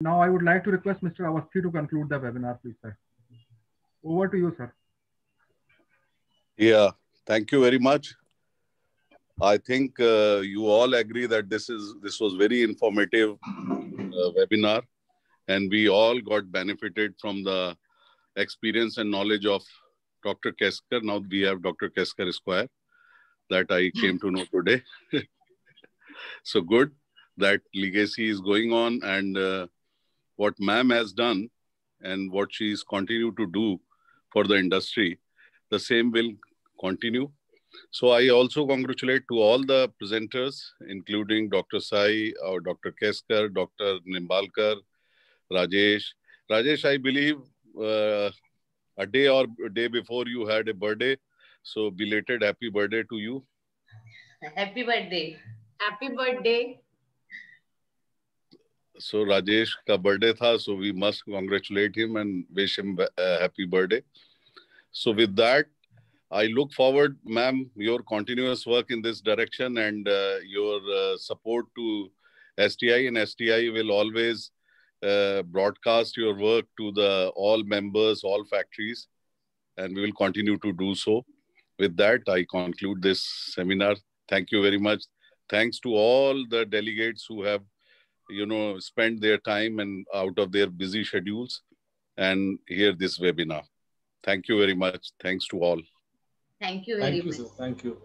Now I would like to request Mr. Awasthi to conclude the webinar, please, sir. Over to you, sir. Yeah, thank you very much. I think uh, you all agree that this is this was very informative uh, webinar, and we all got benefited from the experience and knowledge of Dr. Keskar. Now we have Dr. Keskar Esquire that I came to know today. so good that legacy is going on and uh, what ma'am has done and what she's continued to do for the industry, the same will continue. So I also congratulate to all the presenters, including Dr. Sai, or Dr. Keskar, Dr. Nimbalkar, Rajesh. Rajesh, I believe uh, a day or a day before you had a birthday. So belated happy birthday to you. Happy birthday. Happy birthday. So Rajesh ka birthday tha, so we must congratulate him and wish him a happy birthday. So with that, I look forward, ma'am, your continuous work in this direction and uh, your uh, support to STAI and STAI will always uh, broadcast your work to the all members, all factories, and we will continue to do so. With that, I conclude this seminar. Thank you very much. Thanks to all the delegates who have, you know, spend their time and out of their busy schedules and hear this webinar. Thank you very much. Thanks to all. Thank you very Thank you, much. sir. Thank you.